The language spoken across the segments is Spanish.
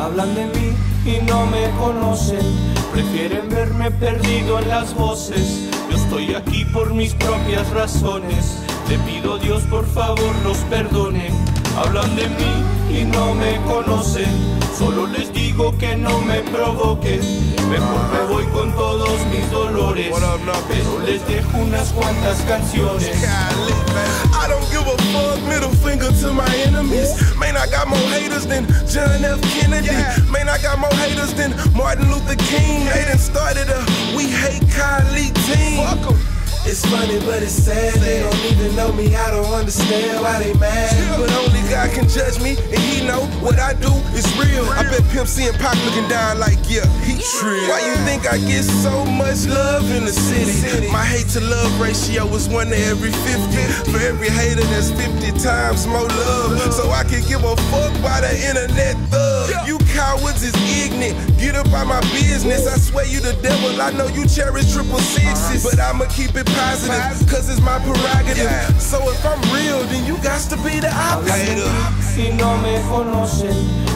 Hablan de mí y no me conocen, prefieren verme perdido en las voces. Yo estoy aquí por mis propias razones, le pido a Dios por favor los perdone. Hablan de mí y no me conocen, solo les digo que no me provoquen. Mejor me voy con todos mis dolores, pero les dejo unas cuantas canciones. I don't give a fuck, middle finger to my more haters than John F. Kennedy. Man, I got more haters than Martin Luther King. They done started a We Hate Kylie team. It's funny, but it's sad. They don't even know me. I don't understand why they mad. But only God can judge me, and He know what I do is real. I bet Pimp C and Pac looking down like, yeah, he trill. Why you think I get so much love in the city? My hate to love ratio is one to every 50. For every hater, that's 50 times more love. So I can give a fuck by the internet thug. On my business. I swear you the devil. I know you cherish triple sixes. But I'ma keep it positive, cause it's my prerogative. So if I'm real, then you got to be the opposite. y no me conocen,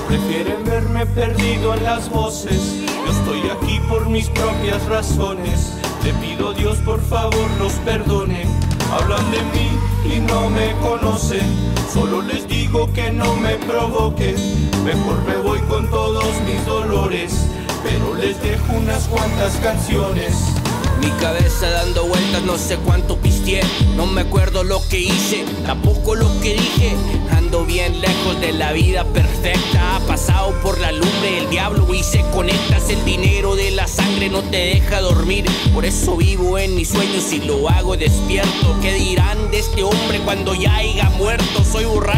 prefieren verme perdido en las voces. Yo estoy aquí por mis propias razones, le pido a Dios por favor los perdone. Hablan de mí y no me conocen, solo les digo que no me provoquen. Mejor me voy con pero dejo unas cuantas canciones. Mi cabeza dando vueltas, no sé cuánto pisteé. No me acuerdo lo que hice, tampoco lo que dije. Ando bien lejos de la vida perfecta. Ha pasado por la lumbre el diablo y se conectas. El dinero de la sangre no te deja dormir. Por eso vivo en mis sueños y lo hago despierto. ¿Qué dirán de este hombre cuando ya haya muerto? Soy borracho,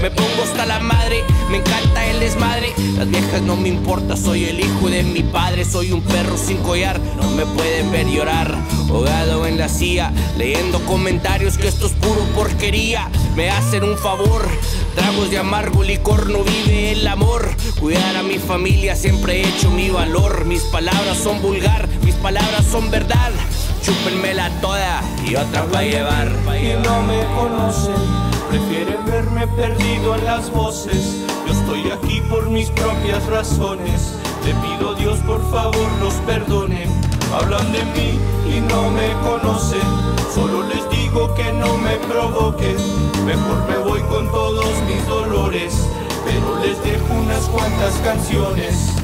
me pongo hasta la madre. Me encanta el desmadre. Las viejas no me importa, soy el hijo de mi padre. Soy un perro sin collar, no me pueden ver llorar. Ahogado en la silla, leyendo comentarios que esto es puro porquería. Me hacen un favor, tragos de amargo licor, no vive el amor. Cuidar a mi familia siempre he hecho mi valor. Mis palabras son vulgar, mis palabras son verdad. Chúpenmela toda y otra va a llevar. y no me conocen, prefieren verme perdido en las voces. Yo estoy aquí por mis propias razones, le pido a Dios por favor los perdone. Hablan de mí y no me conocen, solo les digo que no me provoquen. Mejor me voy con todos mis dolores, pero les dejo unas cuantas canciones.